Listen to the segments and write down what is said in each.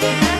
Yeah.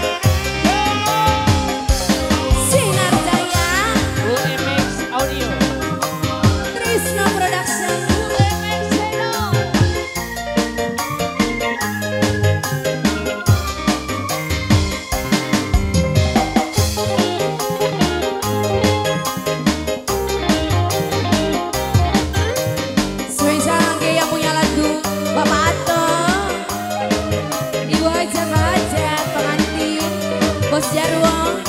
Osservò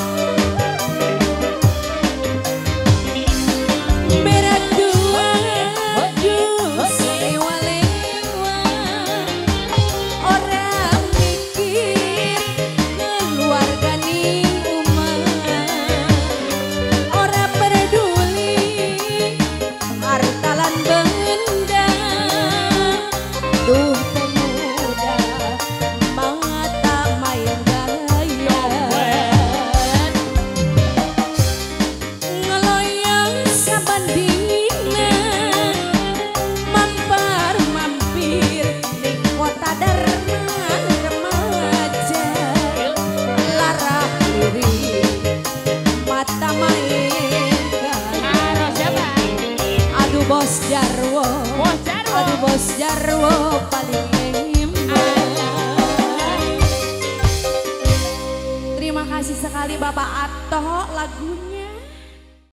Terima kasih sekali Bapak Ato lagunya